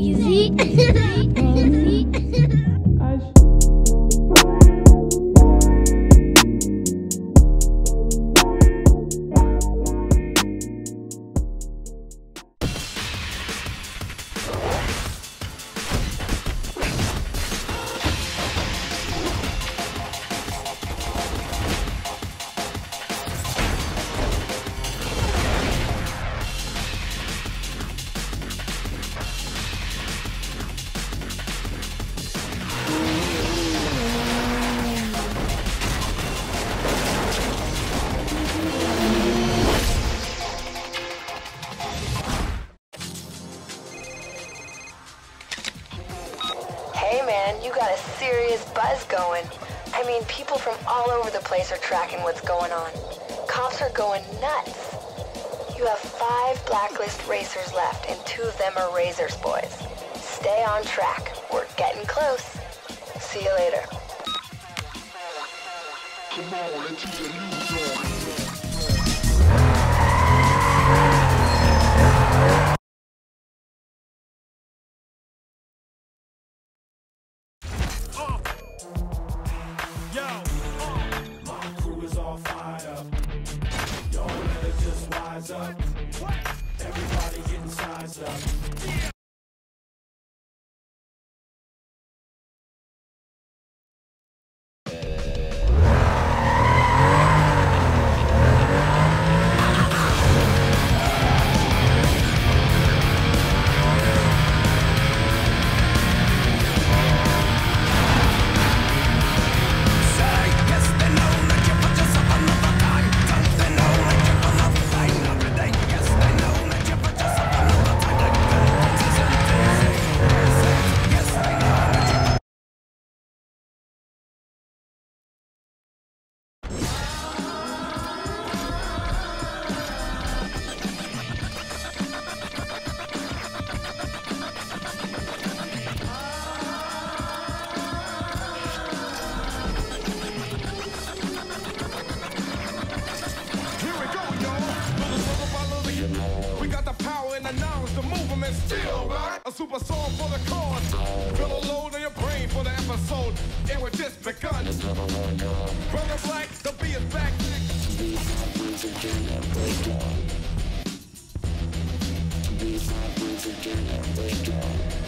Easy. Easy. super song for the cause. Fill a load in your brain for the episode. It was just begun. Brother Black, the B is back. Be again and break down.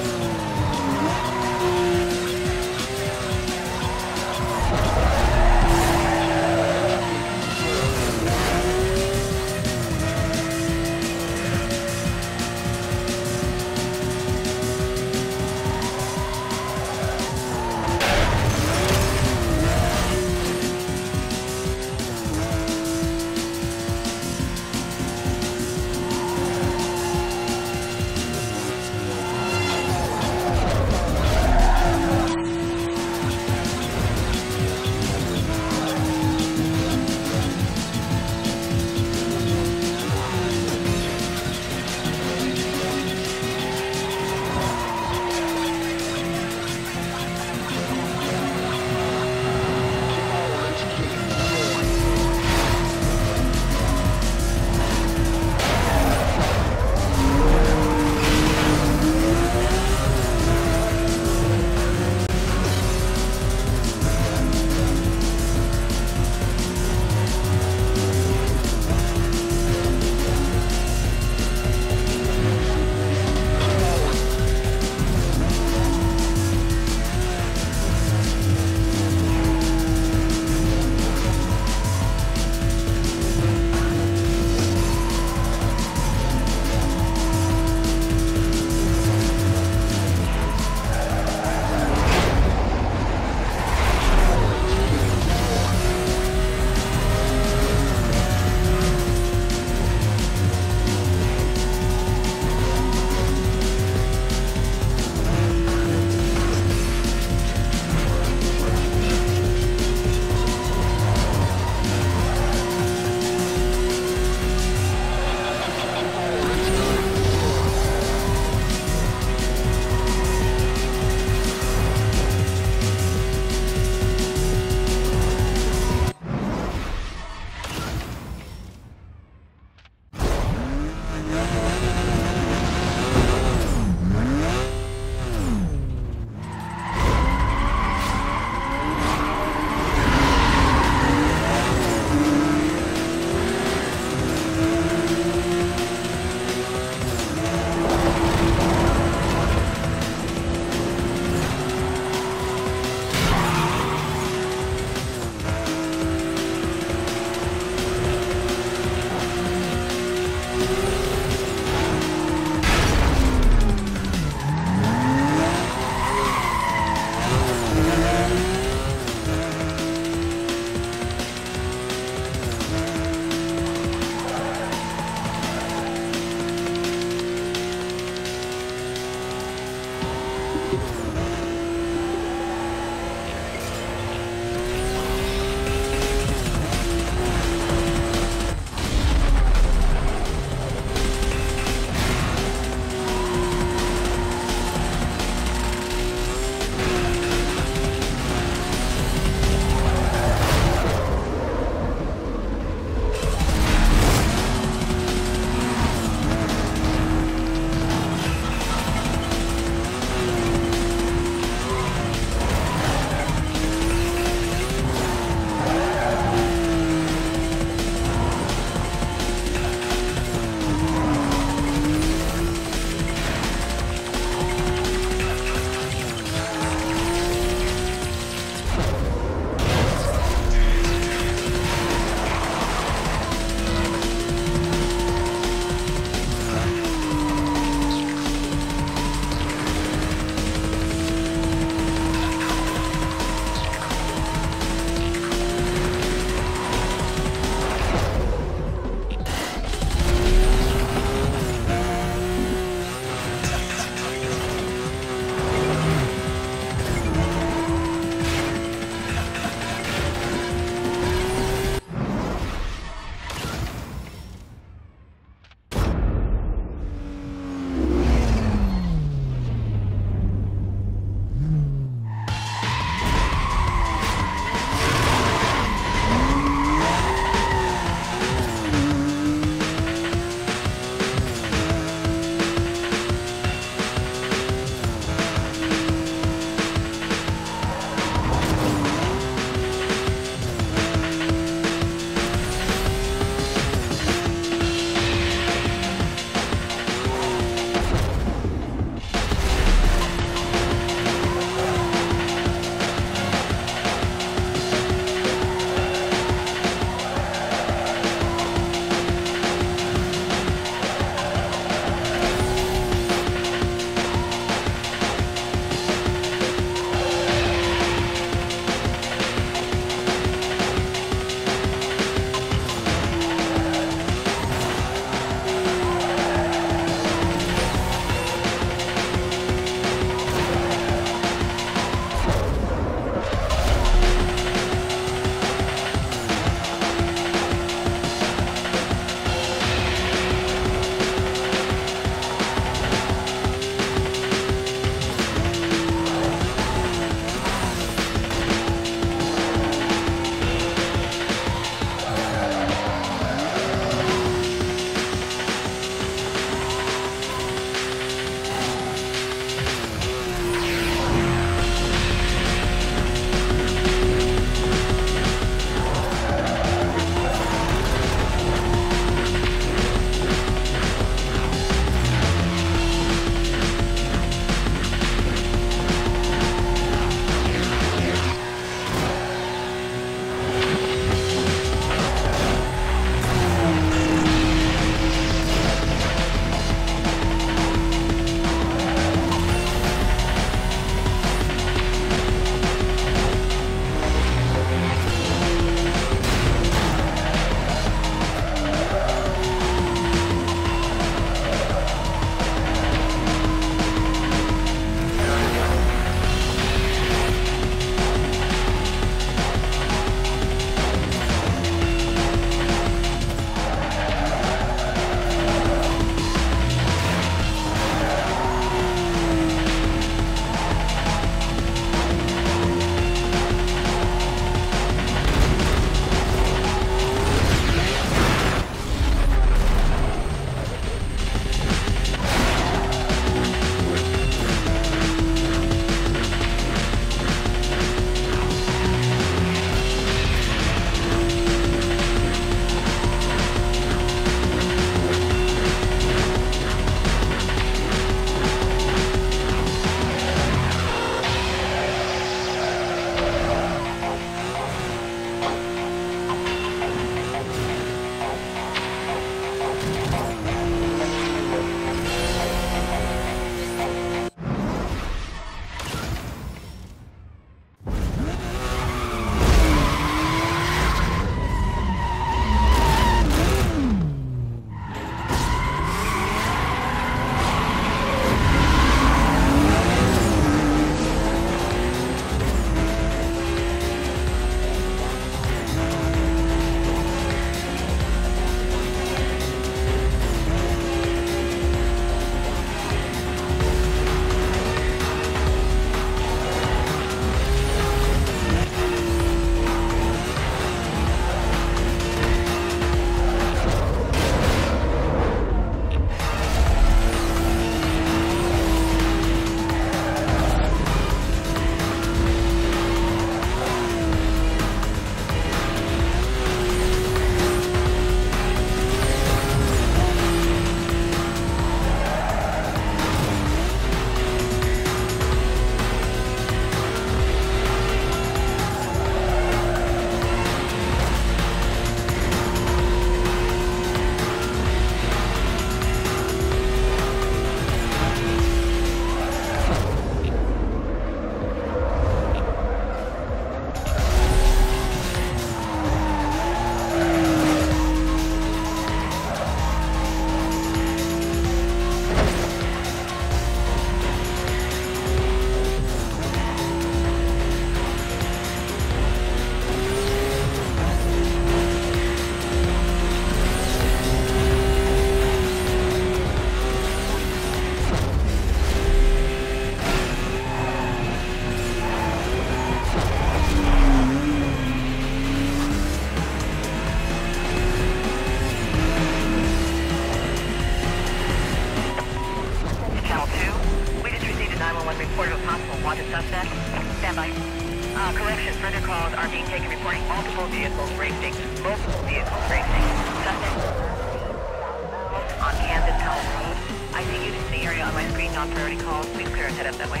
three non-priority calls. Please clear and head up that way.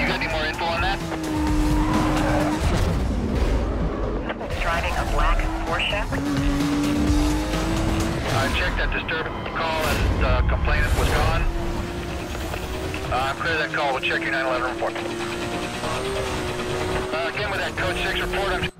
You got any more info on that? Driving a black Porsche. I checked that disturbance call and the uh, complainant was gone. Uh, I'm uh, clear that call. We'll check your 911 report. Uh, again, with that code 6 report, I'm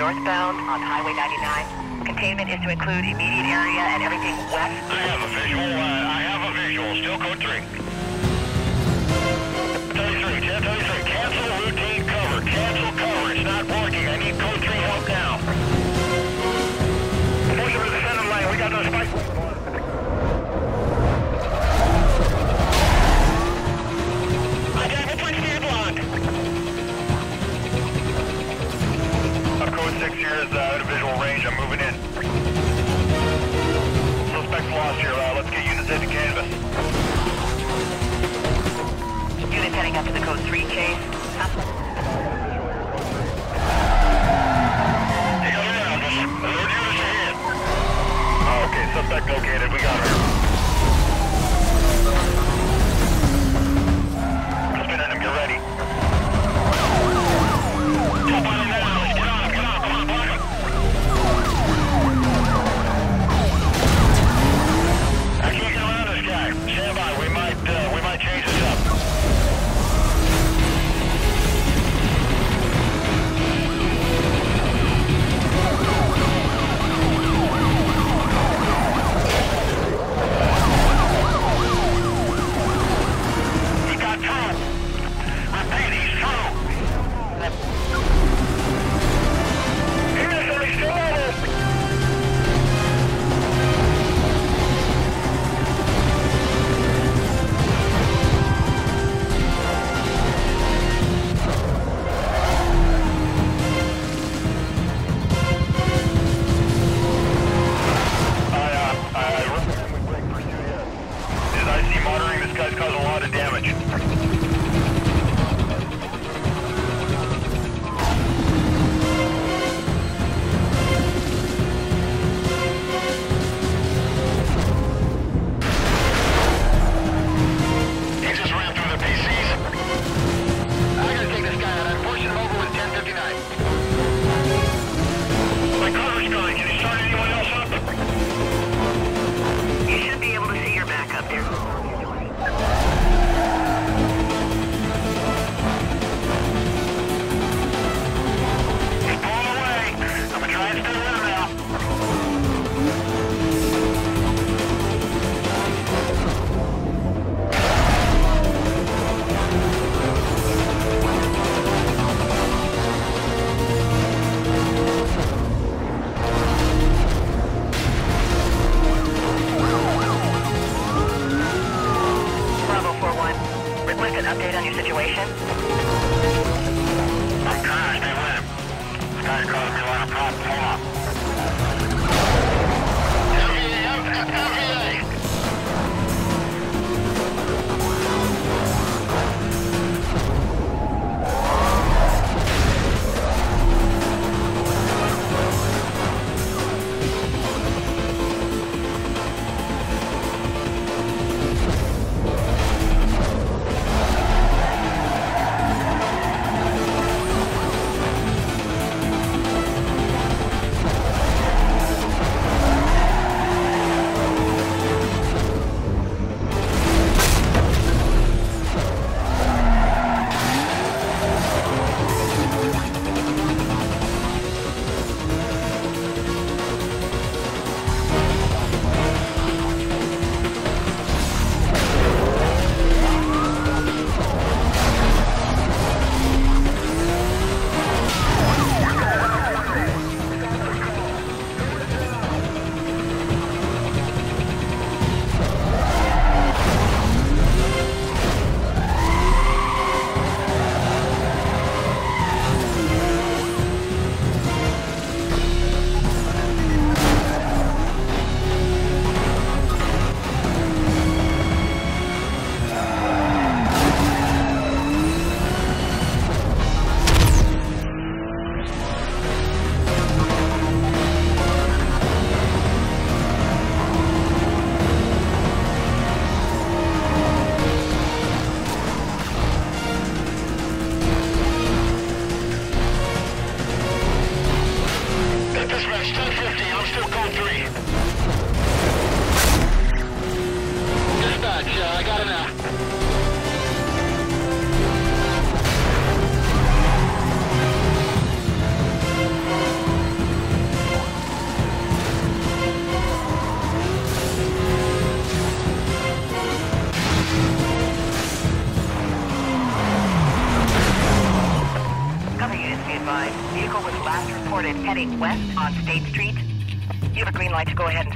northbound on Highway 99. Containment is to include immediate area and everything west. I have a visual. Uh, I have a visual. Still code 3. Code 3 Chase.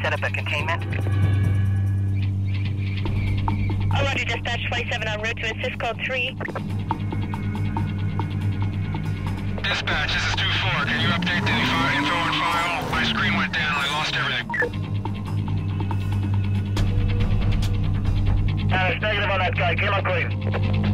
Set up a containment. Oh, Roger, dispatch 27 en route to assist code 3. Dispatch, this is 2-4. Can you update the info info on file? My screen went down and I lost everything. Uh, it's negative on that guy. Kilo clean.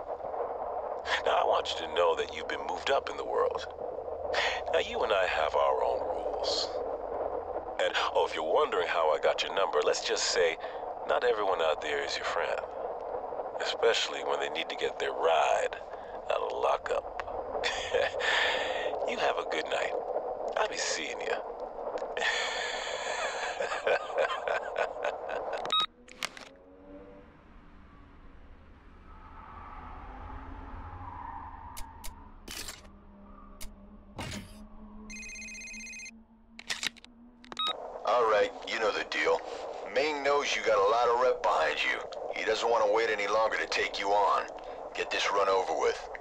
Now, I want you to know that you've been moved up in the world. Now, you and I have our own rules. And, oh, if you're wondering how I got your number, let's just say not everyone out there is your friend. Especially when they need to get their ride out of lockup. you have a good night. I'll be seeing you. All right, you know the deal. Ming knows you got a lot of rep behind you. He doesn't want to wait any longer to take you on. Get this run over with.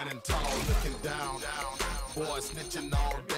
Standing tall, looking down. Boy snitching all